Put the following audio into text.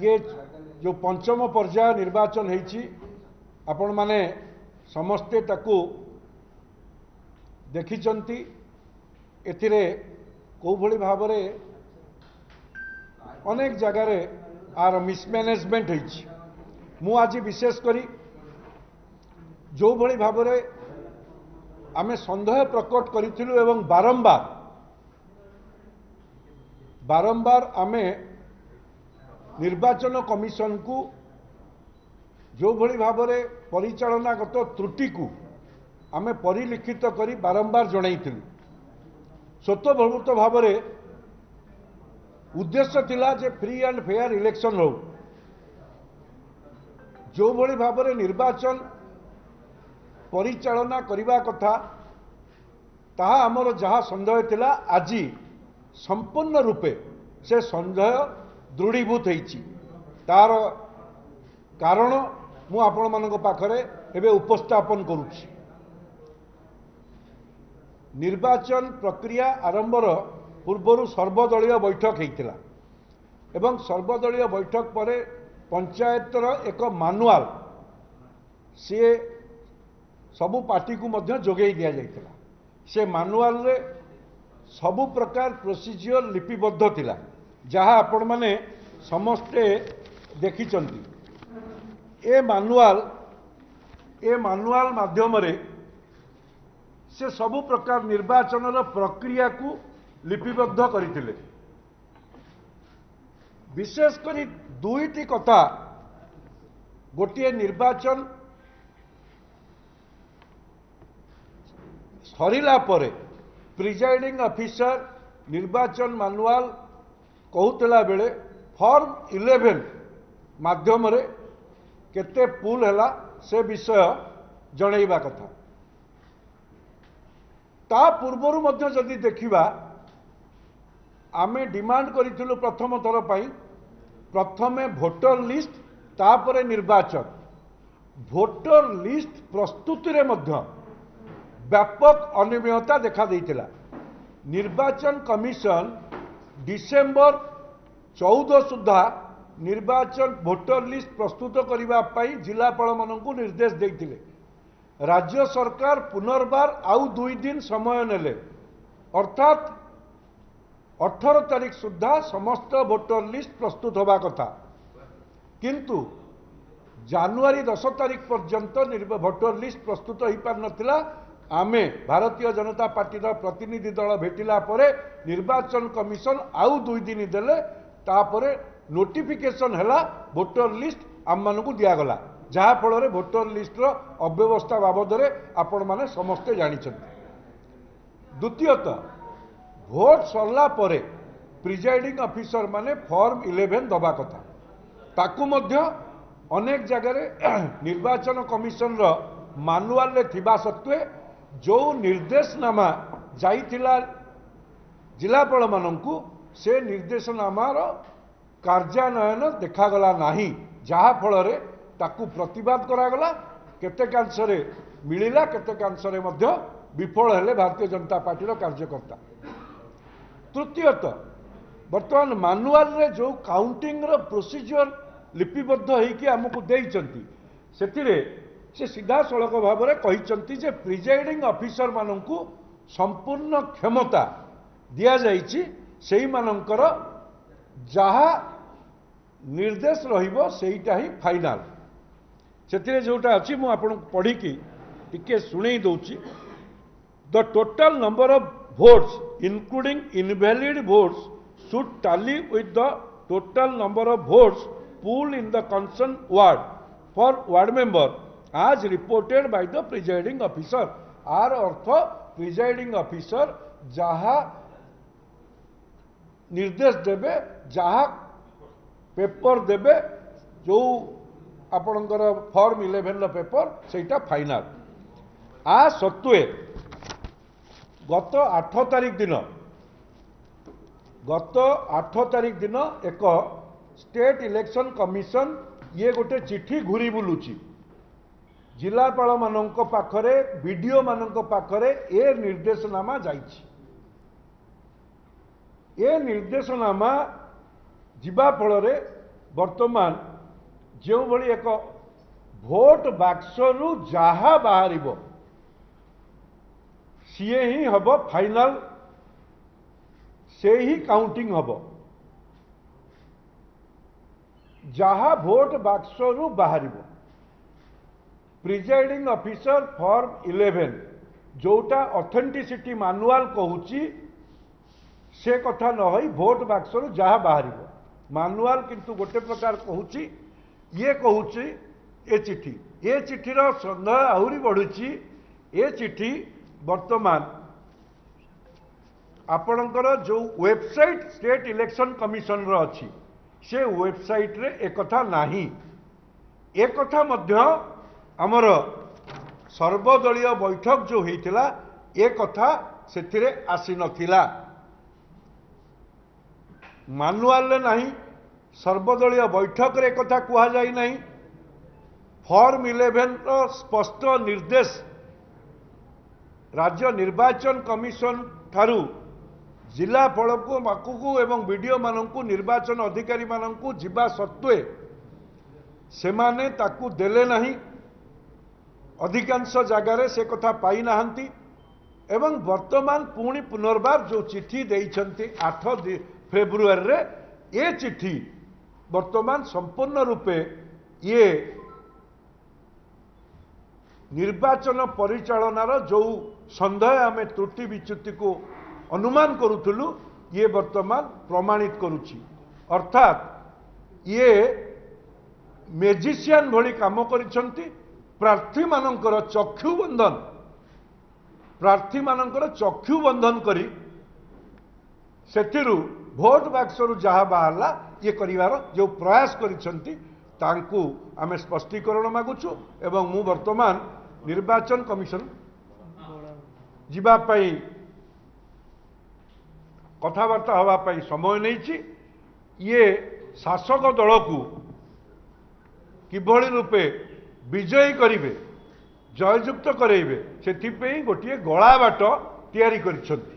ଇଏ ଯେଉଁ ପଞ୍ଚମ ପର୍ଯ୍ୟାୟ ନିର୍ବାଚନ ହେଇଛି ଆପଣମାନେ ସମସ୍ତେ ତାକୁ ଦେଖିଛନ୍ତି। ଏଥିରେ କେଉଁଭଳି ଭାବରେ ଅନେକ ଜାଗାରେ ଆର ମିସମ୍ୟାନେଜମେଣ୍ଟ ହେଇଛି। ମୁଁ ଆଜି ବିଶେଷ କରି ଯେଉଁଭଳି ଭାବରେ ଆମେ ସନ୍ଦେହ ପ୍ରକଟ କରିଥିଲୁ ଏବଂ ବାରମ୍ବାର ବାରମ୍ବାର ଆମେ ନିର୍ବାଚନ କମିଶନକୁ ଯେଉଁଭଳି ଭାବରେ ପରିଚାଳନାଗତ ତ୍ରୁଟିକୁ ଆମେ ପରିଲିଖିତ କରି ବାରମ୍ବାର ଜଣାଇଥିଲୁ ସ୍ୱତଃପ୍ରବୃତ୍ତ ଭାବରେ ଉଦ୍ଦେଶ୍ୟ ଥିଲା ଯେ ଫ୍ରି ଆଣ୍ଡ ଫେୟାର ଇଲେକ୍ସନ ହେଉ। ଯେଉଁଭଳି ଭାବରେ ନିର୍ବାଚନ ପରିଚାଳନା କରିବା କଥା ତାହା ଆମର ଯାହା ସନ୍ଦେହ ଥିଲା ଆଜି ସମ୍ପୂର୍ଣ୍ଣ ରୂପେ ସେ ସନ୍ଦେହ ଦୃଢ଼ୀଭୂତ ହେଇଛି। ତାର କାରଣ ମୁଁ ଆପଣମାନଙ୍କ ପାଖରେ ଏବେ ଉପସ୍ଥାପନ କରୁଛି। ନିର୍ବାଚନ ପ୍ରକ୍ରିୟା ଆରମ୍ଭର ପୂର୍ବରୁ ସର୍ବଦଳୀୟ ବୈଠକ ହେଇଥିଲା ଏବଂ ସର୍ବଦଳୀୟ ବୈଠକ ପରେ ପଞ୍ଚାୟତର ଏକ ମାନୁଆଲ ସିଏ ସବୁ ପାର୍ଟିକୁ ମଧ୍ୟ ଯୋଗାଇ ଦିଆଯାଇଥିଲା। ସେ ମାନୁଆଲରେ ସବୁ ପ୍ରକାର ପ୍ରୋସିଜିଓର ଲିପିବଦ୍ଧ ଥିଲା। ଯାହା ଆପଣମାନେ ସମସ୍ତେ ଦେଖିଛନ୍ତି। ଏ ମାନୁଆଲ ଏ ମାନୁଆଲ ମାଧ୍ୟମରେ ସେ ସବୁ ପ୍ରକାର ନିର୍ବାଚନର ପ୍ରକ୍ରିୟାକୁ ଲିପିବଦ୍ଧ କରିଥିଲେ। ବିଶେଷ କରି ଦୁଇଟି କଥା ଗୋଟିଏ ନିର୍ବାଚନ ସରିଲା ପରେ ପ୍ରିଜାଇଡିଂ ଅଫିସର ନିର୍ବାଚନ ମାନୁଆଲ କହୁଥିଲା ବେଳେ ଫର୍ମ ଇଲେଭେନ ମାଧ୍ୟମରେ କେତେ ପୁଲ ହେଲା ସେ ବିଷୟ ଜଣାଇବା କଥା। ତା ପୂର୍ବରୁ ମଧ୍ୟ ଯଦି ଦେଖିବା ଆମେ ଡିମାଣ୍ଡ କରିଥିଲୁ ପ୍ରଥମ ଥର ପାଇଁ ପ୍ରଥମେ ଭୋଟର ଲିଷ୍ଟ ତାପରେ ନିର୍ବାଚନ। ଭୋଟର ଲିଷ୍ଟ ପ୍ରସ୍ତୁତିରେ ମଧ୍ୟ ବ୍ୟାପକ ଅନିୟମିତତା ଦେଖାଦେଇଥିଲା। ନିର୍ବାଚନ କମିଶନ ଡିସେମ୍ବର ଚଉଦ ସୁଦ୍ଧା ନିର୍ବାଚନ ଭୋଟର ଲିଷ୍ଟ ପ୍ରସ୍ତୁତ କରିବା ପାଇଁ ଜିଲ୍ଲାପାଳମାନଙ୍କୁ ନିର୍ଦ୍ଦେଶ ଦେଇଥିଲେ। ରାଜ୍ୟ ସରକାର ପୁନର୍ବାର ଆଉ ଦୁଇ ଦିନ ସମୟ ନେଲେ। ଅର୍ଥାତ୍ ଅଠର ତାରିଖ ସୁଦ୍ଧା ସମସ୍ତ ଭୋଟର ଲିଷ୍ଟ ପ୍ରସ୍ତୁତ ହେବା କଥା। କିନ୍ତୁ ଜାନୁଆରୀ ଦଶ ତାରିଖ ପର୍ଯ୍ୟନ୍ତ ଭୋଟର ଲିଷ୍ଟ ପ୍ରସ୍ତୁତ ହୋଇପାରିନଥିଲା। ଆମେ ଭାରତୀୟ ଜନତା ପାର୍ଟିର ପ୍ରତିନିଧି ଦଳ ଭେଟିଲା ପରେ ନିର୍ବାଚନ କମିଶନ ଆଉ ଦୁଇ ଦିନ ଦେଲେ ତାପରେ ନୋଟିଫିକେସନ ହେଲା ଭୋଟର ଲିଷ୍ଟ ଆମମାନଙ୍କୁ ଦିଆଗଲା। ଯାହାଫଳରେ ଭୋଟର ଲିଷ୍ଟର ଅବ୍ୟବସ୍ଥା ବାବଦରେ ଆପଣମାନେ ସମସ୍ତେ ଜାଣିଛନ୍ତି। ଦ୍ୱିତୀୟତଃ ଭୋଟ ସରିଲା ପରେ ପ୍ରିଜାଇଡିଂ ଅଫିସର ମାନେ ଫର୍ମ ଇଲେଭେନ ଦେବା କଥା। ତାକୁ ମଧ୍ୟ ଅନେକ ଜାଗାରେ ନିର୍ବାଚନ କମିଶନର ମାନୁଆଲରେ ଥିବା ସତ୍ତ୍ୱେ ଯେଉଁ ନିର୍ଦ୍ଦେଶନାମା ଯାଇଥିଲା ଜିଲ୍ଲାପାଳମାନଙ୍କୁ ସେ ନିର୍ଦ୍ଦେଶନାମାର କାର୍ଯ୍ୟାନ୍ୱୟନ ଦେଖାଗଲା ନାହିଁ। ଯାହାଫଳରେ ତାକୁ ପ୍ରତିବାଦ କରାଗଲା। କେତେକାଂଶରେ ମିଳିଲା କେତେକାଂଶରେ ମଧ୍ୟ ବିଫଳ ହେଲେ ଭାରତୀୟ ଜନତା ପାର୍ଟିର କାର୍ଯ୍ୟକର୍ତ୍ତା। ତୃତୀୟତଃ ବର୍ତ୍ତମାନ ମାନୁଆଲରେ ଯେଉଁ କାଉଣ୍ଟିଂର ପ୍ରୋସିଜିଓର ଲିପିବଦ୍ଧ ହେଇକି ଆମକୁ ଦେଇଛନ୍ତି ସେଥିରେ ସେ ସିଧାସଳଖ ଭାବରେ କହିଛନ୍ତି ଯେ ପ୍ରିଜାଇଡିଂ ଅଫିସରମାନଙ୍କୁ ସମ୍ପୂର୍ଣ୍ଣ କ୍ଷମତା ଦିଆଯାଇଛି ସେଇମାନଙ୍କର ଯାହା ନିର୍ଦ୍ଦେଶ ରହିବ ସେଇଟା ହିଁ ଫାଇନାଲ ସେଥିରେ ଯେଉଁଟା ଅଛି ମୁଁ ଆପଣଙ୍କୁ ପଢ଼ିକି ଟିକେ ଶୁଣେଇ ଦେଉଛି the total number of votes including invalid votes should tally with the total number of votes pooled in the concerned ward for ward member as reported by the presiding officer ଆର ଅର୍ଥ ପ୍ରିଜାଇଡିଂ ଅଫିସର ଯାହା ନିର୍ଦ୍ଦେଶ ଦେବେ ଯାହା paper ଦେବେ ଯେଉଁ ଆପଣଙ୍କର form ଇଲେଭେନର paper ସେଇଟା ଫାଇନାଲ ଆ ସତ୍ତ୍ୱେ ଗତ ଆଠ ତାରିଖ ଦିନ ଗତ ଆଠ ତାରିଖ ଦିନ ଏକ ଷ୍ଟେଟ୍ ଇଲେକ୍ସନ କମିଶନ ଇଏ ଗୋଟେ ଚିଠି ଘୁରି ବୁଲୁଛି। ଜିଲ୍ଲାପାଳମାନଙ୍କ ପାଖରେ ବିଡ଼ିଓମାନଙ୍କ ପାଖରେ ଏ ନିର୍ଦ୍ଦେଶନାମା ଯାଇଛି। ଏ ନିର୍ଦ୍ଦେଶନାମା ଯିବା ଫଳରେ ବର୍ତ୍ତମାନ ଯେଉଁଭଳି ଏକ ଭୋଟ ବାକ୍ସରୁ ଯାହା ବାହାରିବ ସିଏ ହିଁ ହେବ ଫାଇନାଲ ସେ ହିଁ କାଉଣ୍ଟିଂ ହେବ। ଯାହା ଭୋଟ ବାକ୍ସରୁ ବାହାରିବ। ପ୍ରିଜାଇଡିଂ ଅଫିସର ଫର୍ମ ଇଲେଭେନ୍ ଯୋଉଟା ଅଥେଣ୍ଟିସିଟି ମାନୁଆଲ କହୁଛି ସେ କଥା ନ ହୋଇ ଭୋଟ ବାକ୍ସରୁ ଯାହା ବାହାରିବ। ମାନୁଆଲ କିନ୍ତୁ ଗୋଟେ ପ୍ରକାର କହୁଛି ଇଏ କହୁଛି ଏ ଚିଠି। ଏ ଚିଠିର ସନ୍ଦେହ ଆହୁରି ବଢୁଛି ଏ ଚିଠି ବର୍ତ୍ତମାନ ଆପଣଙ୍କର ଯୋଉ ୱେବସାଇଟ ଷ୍ଟେଟ୍ ଇଲେକ୍ସନ କମିଶନର ଅଛି ସେ ୱେବସାଇଟରେ ଏକଥା ନାହିଁ। ଏକଥା ମଧ୍ୟ ଆମର ସର୍ବଦଳୀୟ ବୈଠକ ଯୋଉ ହେଇଥିଲା ଏ କଥା ସେଥିରେ ଆସିନଥିଲା ମାନୁଆଲରେ ନାହିଁ ସର୍ବଦଳୀୟ ବୈଠକରେ ଏକଥା କୁହାଯାଇ ନାହିଁ। ଫର୍ମ ଇଲେଭେନର ସ୍ପଷ୍ଟ ନିର୍ଦ୍ଦେଶ ରାଜ୍ୟ ନିର୍ବାଚନ କମିଶନ ଠାରୁ ଜିଲ୍ଲାପାଳକୁ ପାଖକୁ ଏବଂ ବିଡ଼ିଓ ମାନଙ୍କୁ ନିର୍ବାଚନ ଅଧିକାରୀ ମାନଙ୍କୁ ଯିବା ସତ୍ତ୍ୱେ ସେମାନେ ତାକୁ ଦେଲେ ନାହିଁ। ଅଧିକାଂଶ ଜାଗାରେ ସେ କଥା ପାଇନାହାନ୍ତି ଏବଂ ବର୍ତ୍ତମାନ ପୁଣି ପୁନର୍ବାର ଯୋଉ ଚିଠି ଦେଇଛନ୍ତି ଆଠ ଫେବୃଆରୀରେ ଏ ଚିଠି ବର୍ତ୍ତମାନ ସମ୍ପୂର୍ଣ୍ଣ ରୂପେ ଇଏ ନିର୍ବାଚନ ପରିଚାଳନାର ଯୋଉ ସନ୍ଦେହ ଆମେ ତ୍ରୁଟି ବିଚ୍ୟୁତିକୁ ଅନୁମାନ କରୁଥିଲୁ ଇଏ ବର୍ତ୍ତମାନ ପ୍ରମାଣିତ କରୁଛି। ଅର୍ଥାତ୍ ଇଏ ମେଜିସିଆନ ଭଳି କାମ କରିଛନ୍ତି ପ୍ରାର୍ଥୀମାନଙ୍କର ଚକ୍ଷୁ ବନ୍ଧନ ପ୍ରାର୍ଥୀମାନଙ୍କର ଚକ୍ଷୁ ବନ୍ଧନ କରି ସେଥିରୁ ଭୋଟ ବାକ୍ସରୁ ଯାହା ବାହାରିଲା ଇଏ କରିବାର ଯେଉଁ ପ୍ରୟାସ କରିଛନ୍ତି ତାଙ୍କୁ ଆମେ ସ୍ପଷ୍ଟୀକରଣ ମାଗୁଛୁ ଏବଂ ମୁଁ ବର୍ତ୍ତମାନ ନିର୍ବାଚନ କମିଶନ ଯିବା ପାଇଁ କଥାବାର୍ତ୍ତା ହେବା ପାଇଁ ସମୟ ନେଇଛି। ଇଏ ଶାସକ ଦଳକୁ କିଭଳି ରୂପେ ବିଜୟୀ କରିବେ ଜୟଯୁକ୍ତ କରେଇବେ ସେଥିପାଇଁ ଗୋଟିଏ ଗଳା ବାଟ ତିଆରି କରିଛନ୍ତି।